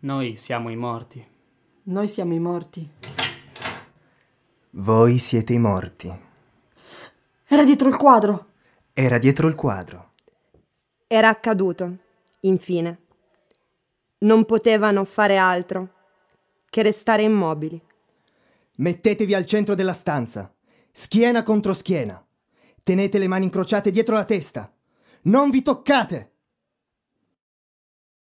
Noi siamo i morti. Noi siamo i morti. Voi siete i morti. Era dietro il quadro. Era dietro il quadro. Era accaduto, infine. Non potevano fare altro che restare immobili. Mettetevi al centro della stanza, schiena contro schiena. Tenete le mani incrociate dietro la testa. Non vi toccate!